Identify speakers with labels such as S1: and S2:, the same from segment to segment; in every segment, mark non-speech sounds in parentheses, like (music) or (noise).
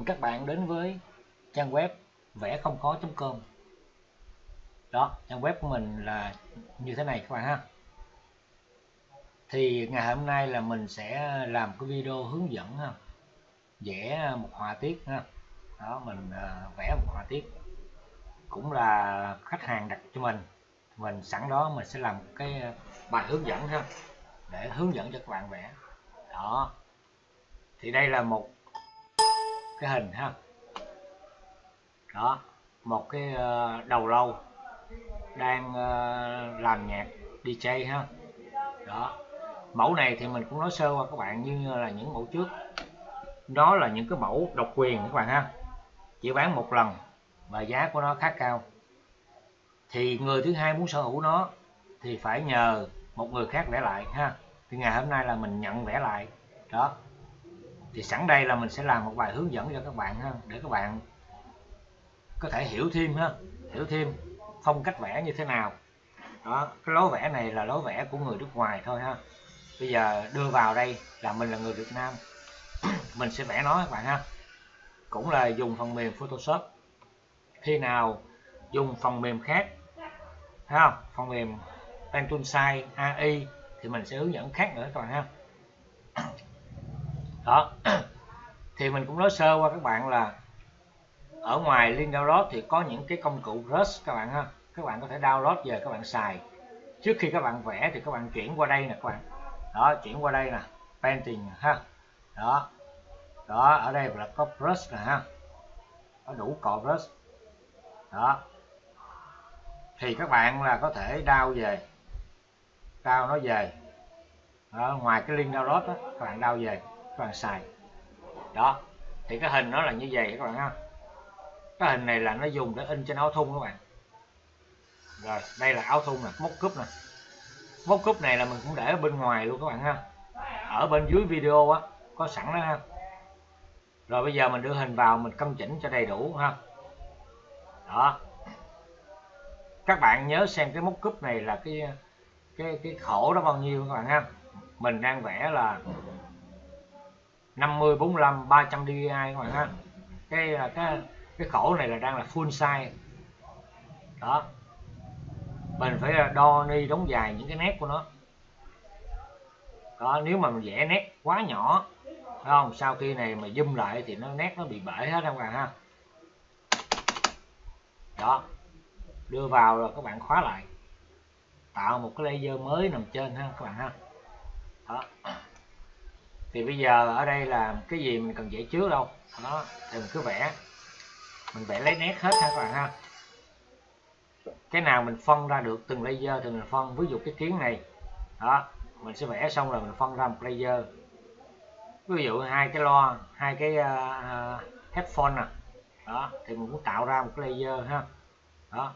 S1: Mừng các bạn đến với trang web vẽ không khó.com Đó, trang web của mình là như thế này các bạn ha. Thì ngày hôm nay là mình sẽ làm cái video hướng dẫn ha Vẽ một họa tiết ha. Đó, mình à, vẽ một họa tiết Cũng là khách hàng đặt cho mình. Mình sẵn đó mình sẽ làm cái bài hướng dẫn ha Để hướng dẫn cho các bạn vẽ. Đó. Thì đây là một cái hình ha. Đó, một cái ờ, đầu lâu đang ờ, làm nhạc DJ ha. Đó, mẫu này thì mình cũng nói sơ qua các bạn, như là những mẫu trước. Đó là những cái mẫu độc quyền các bạn ha. Chỉ bán một lần và giá của nó khá cao. Thì người thứ hai muốn sở hữu nó thì phải nhờ một người khác vẽ lại ha. Thì ngày hôm nay là mình nhận vẽ lại. Đó thì sẵn đây là mình sẽ làm một bài hướng dẫn cho các bạn ha, để các bạn có thể hiểu thêm ha, hiểu thêm phong cách vẽ như thế nào. Đó, cái lối vẽ này là lối vẽ của người nước ngoài thôi ha. Bây giờ đưa vào đây là mình là người Việt Nam. (clears throat) Mình sẽ vẽ nó các bạn ha. Cũng là dùng phần mềm Photoshop. Khi nào dùng phần mềm khác ha phần mềm Pentulsai AI thì mình sẽ hướng dẫn khác nữa các bạn ha đó. (clears throat) Thì mình cũng nói sơ qua các bạn là ở ngoài link download thì có những cái công cụ brush các bạn ha. Các bạn có thể download về các bạn xài. Trước khi các bạn vẽ thì các bạn chuyển qua đây nè các bạn. Đó chuyển qua đây nè painting ha. Đó. Đó ở đây là có brush nè ha. Có đủ cọ brush đó. Thì các bạn là có thể đao về. Đao nó về. Đó, ngoài cái link download đó, các bạn đao về các bạn xài. Đó, thì cái hình nó là như vậy các bạn ha. Cái hình này là nó dùng để in trên áo thun các bạn. Rồi, đây là áo thun nè móc cúp nè. Móc cúp này là mình cũng để ở bên ngoài luôn các bạn ha. Ở bên dưới video á, có sẵn đó ha. Rồi bây giờ mình đưa hình vào, mình căn chỉnh cho đầy đủ ha. Đó. Các bạn nhớ xem cái móc cúp này là cái cái cái khổ đó bao nhiêu các bạn ha. Mình đang vẽ là 50 45 300 dpi các bạn ha cái là cái cái khẩu này là đang là full size. Đó. Mình phải à, đo ni, đóng dài những cái nét của nó. Đó, nếu mà mình vẽ nét quá nhỏ không? Sau khi này mà zoom lại thì nó, nét nó bị bể hết các bạn à, ha? Đó. Đưa vào rồi các bạn khóa lại. Tạo một cái layer mới nằm trên ha, các bạn ha? Đó thì bây giờ ở đây là cái gì mình cần vẽ trước đâu? Đó thì mình cứ vẽ. Mình vẽ lấy nét hết ha các bạn ha? Cái nào mình phân ra được từng layer thì mình phân. Ví dụ cái kiến này đó mình sẽ vẽ xong rồi mình phân ra một layer. Ví dụ hai cái loa hai cái uh, headphone nè đó thì mình cũng tạo ra một cái layer ha. Đó.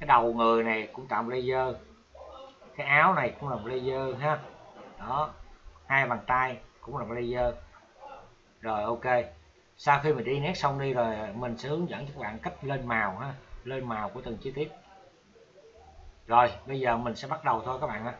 S1: Cái đầu người này cũng tạo một layer. Cái áo này cũng là một layer ha. Đó hai bàn tay, cũng là laser. Rồi, ok. Sau khi mình đi nét xong đi rồi, mình sẽ hướng dẫn cho các bạn cách lên màu ha. Lên màu của từng chi tiết. Rồi, bây giờ mình sẽ bắt đầu thôi các bạn ha.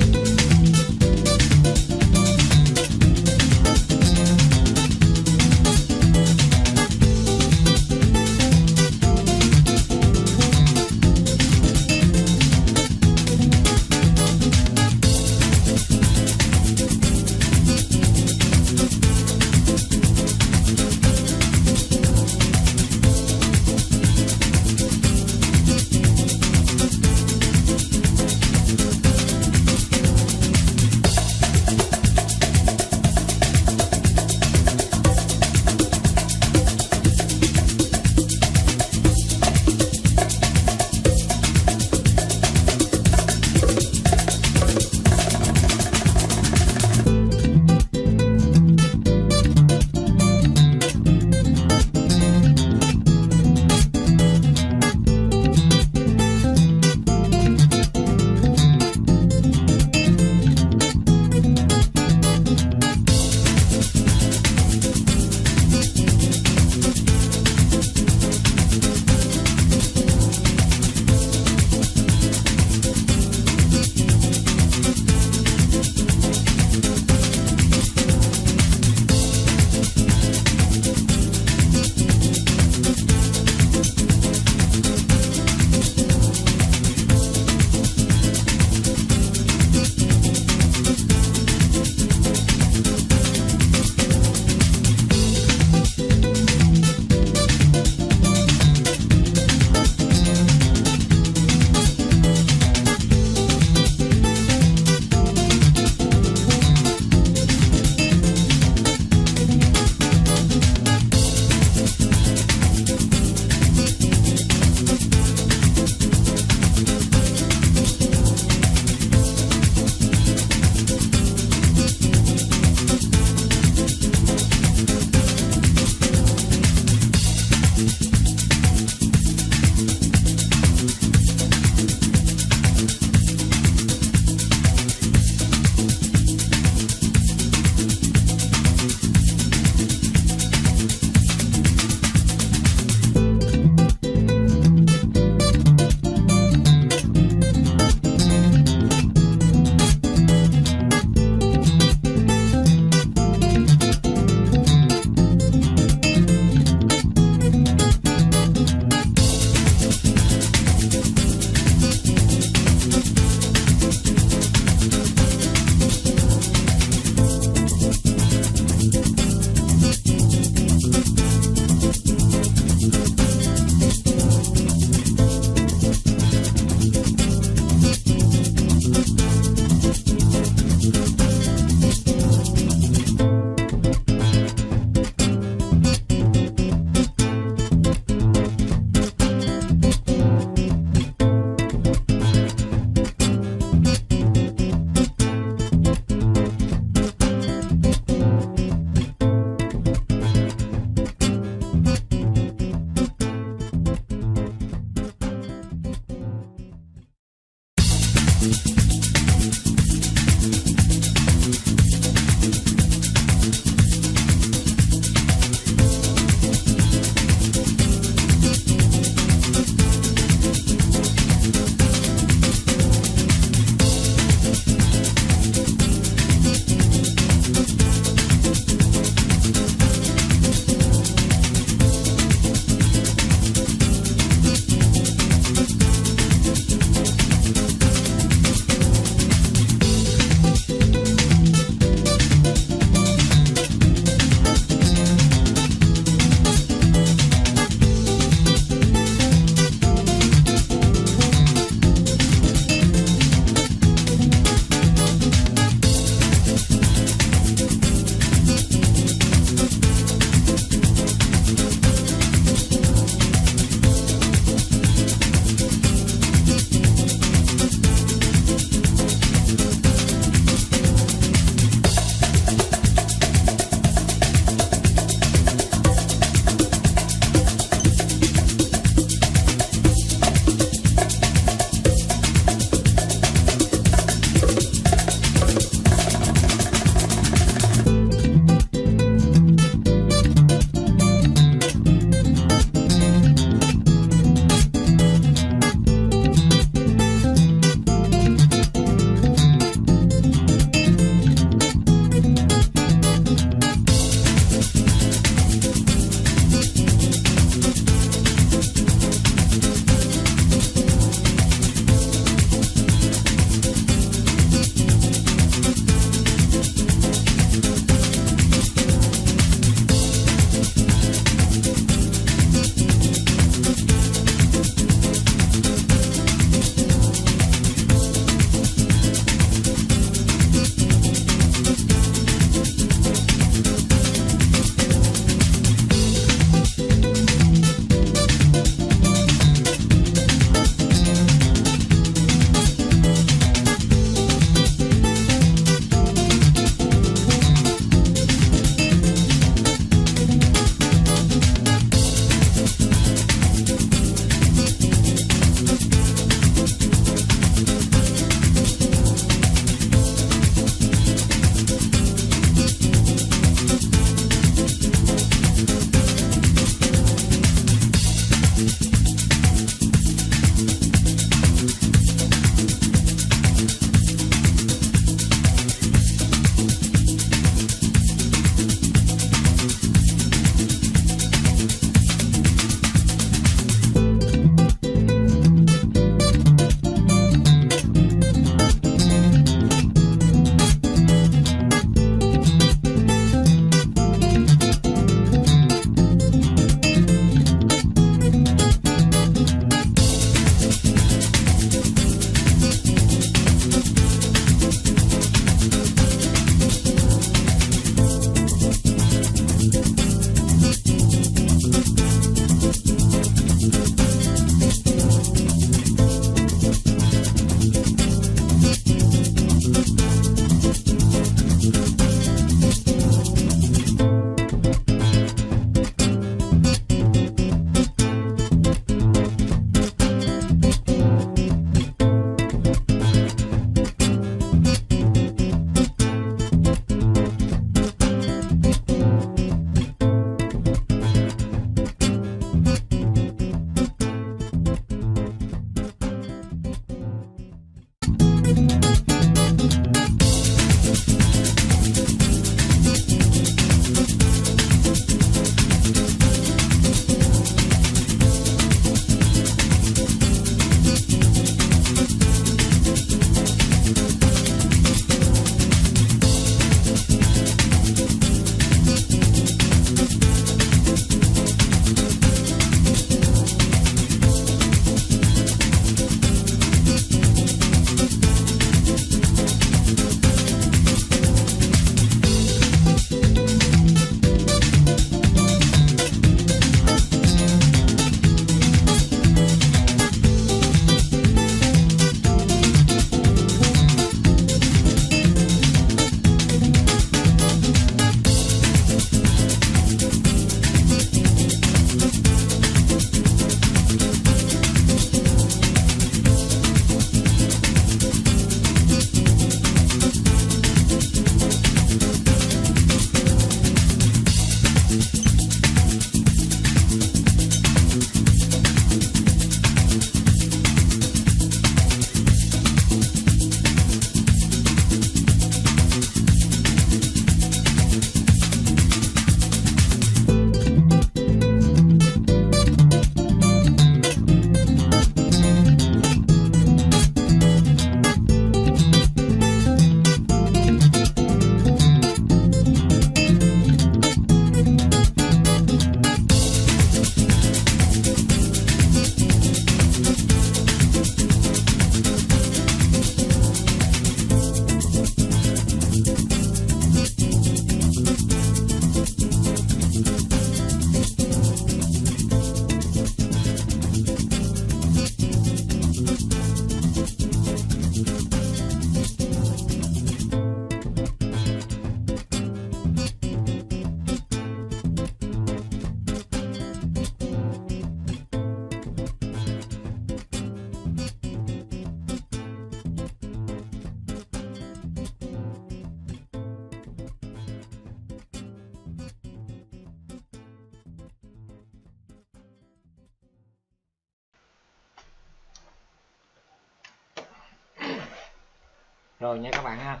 S1: Rồi nha các bạn ha.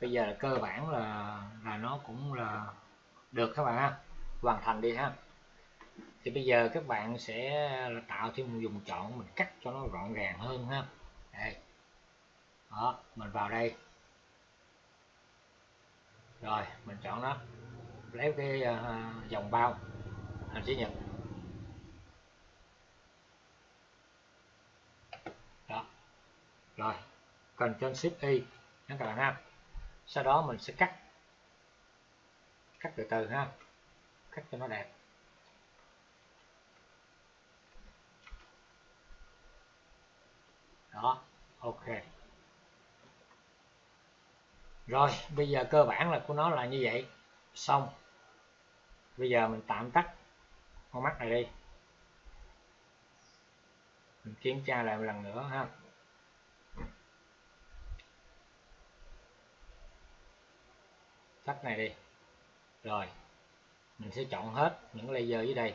S1: Bây giờ là cơ bản là là nó cũng là được các bạn ha. Hoàn thành đi ha. Thì bây giờ các bạn sẽ là tạo thêm một dùng chọn mình cắt cho nó gọn gàng hơn ha. Đây. Đó mình vào đây. Rồi mình chọn nó. Lấy cái uh, dòng bao. Hình chữ nhật. Đó. Rồi. Ctrl trên shift y các bạn ha. Sau đó mình sẽ cắt. Cắt từ từ ha. Cắt cho nó đẹp. Đó, ok. Rồi, bây giờ cơ bản là của nó là như vậy. Xong. Bây giờ mình tạm tắt con mắt này đi. Mình kiểm tra lại một lần nữa ha. Sách này đi. Rồi. Mình sẽ chọn hết những layer dưới đây.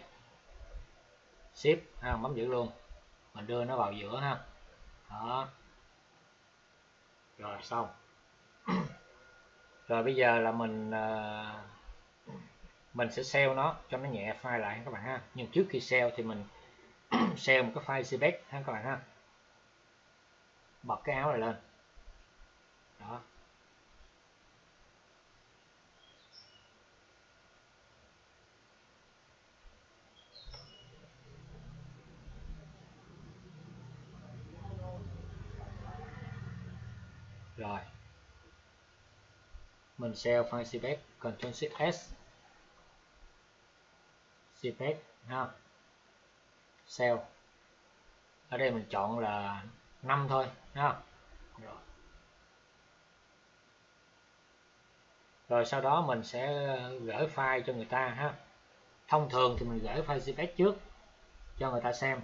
S1: Ship, ha, bấm giữ luôn. Mình đưa nó vào giữa, ha. Đó. Rồi, xong. (clears throat) Rồi bây giờ là mình ờ, mình sẽ sell nó cho nó nhẹ file lại các bạn, ha. Nhưng trước khi sell thì mình (clears throat) sell một cái file cpec ha, các bạn, ha. Bật cái áo này lên. Đó rồi mình sell file cpec Ctrl Shift S. Cpec ha. Sell ở đây mình chọn là 5 thôi, ha. Rồi. rồi sau đó mình sẽ gửi file cho người ta, ha. Thông thường thì mình gửi file cpec trước cho người ta xem,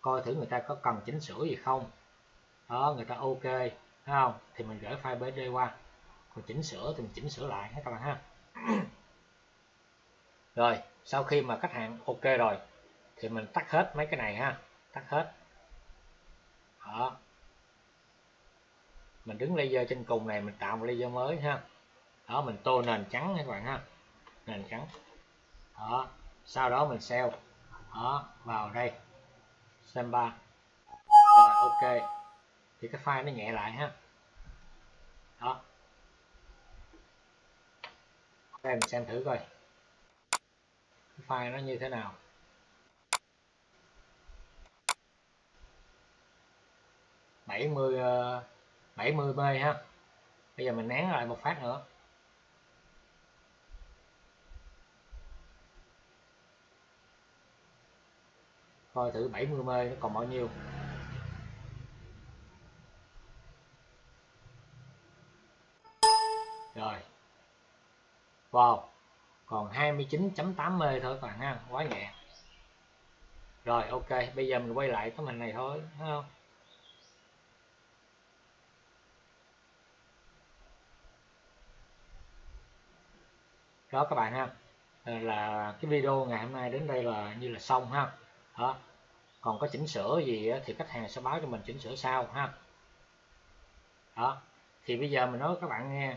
S1: coi thử người ta có cần chỉnh sửa gì không. Đó, người ta ok Thấy không thì mình gửi file bd qua mình chỉnh sửa thì mình chỉnh sửa lại các bạn ha. (clears throat) Rồi, sau khi mà khách hàng ok rồi, thì mình tắt hết mấy cái này ha. Tắt hết. Đó. Mình đứng laser trên cùng này, mình tạo một laser mới ha. Đó, mình tô nền trắng các bạn ha. Nền trắng. Đó. Sau đó mình sell đó, vào đây. Xem ba. Rồi, ok. Thì cái file nó nhẹ lại ha. Đó đây mình xem thử coi. File nó như thế nào? bảy mươi ờ, bảy mươi b ha. Bây giờ mình nén lại một phát nữa. Coi thử 70 m nó còn bao nhiêu. Wow. Còn 29.8 mê thôi các bạn ha, quá nhẹ. Rồi, ok, bây giờ mình quay lại cái màn này thôi, thấy không? Đó các bạn ha, là cái video ngày hôm nay đến đây là như là xong ha. Đó. Còn có chỉnh sửa gì thì khách hàng sẽ báo cho mình chỉnh sửa sau ha. Đó. Thì bây giờ mình nói các bạn nghe,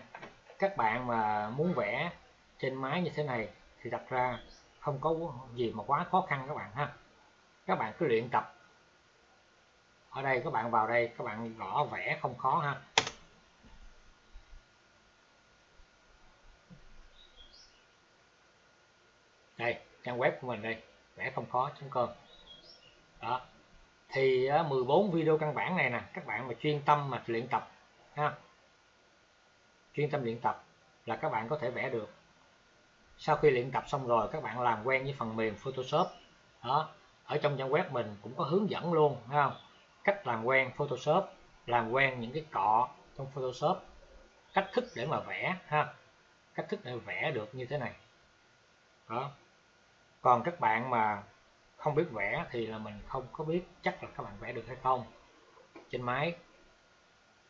S1: các bạn mà muốn vẽ trên máy như thế này thì đặt ra không có gì mà quá khó khăn các bạn ha. Các bạn cứ luyện tập. Ở đây các bạn vào đây, các bạn gõ vẽ không khó ha. Đây, trang web của mình đây vẽ không khó com. Đó. Thì ờ, 14 video căn bản này nè, các bạn mà chuyên tâm mà luyện tập ha. Chuyên tâm luyện tập là các bạn có thể vẽ được sau khi luyện tập xong rồi, các bạn làm quen với phần mềm Photoshop. Đó, ở trong trang web mình cũng có hướng dẫn luôn, thấy không? Cách làm quen Photoshop, làm quen những cái cọ trong Photoshop. Cách thức để mà vẽ, ha? Cách thức để vẽ được như thế này. Đó. Còn các bạn mà không biết vẽ thì là mình không có biết chắc là các bạn vẽ được hay không. Trên máy.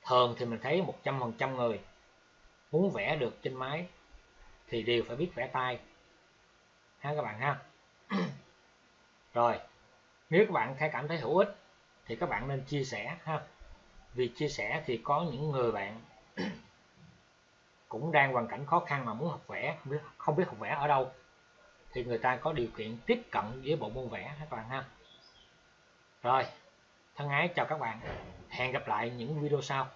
S1: Thường thì mình thấy 100% người muốn vẽ được trên máy thì đều phải biết vẽ tay. Ha các bạn ha. (clears throat) Rồi nếu các bạn thấy cảm thấy hữu ích thì các bạn nên chia sẻ ha. Vì chia sẻ thì có những người bạn (clears throat) cũng đang hoàn cảnh khó khăn mà muốn học vẽ không biết, không biết học vẽ ở đâu thì người ta có điều kiện tiếp cận với bộ môn vẽ các bạn ha. Rồi thân ái chào các bạn. Hẹn gặp lại những video sau.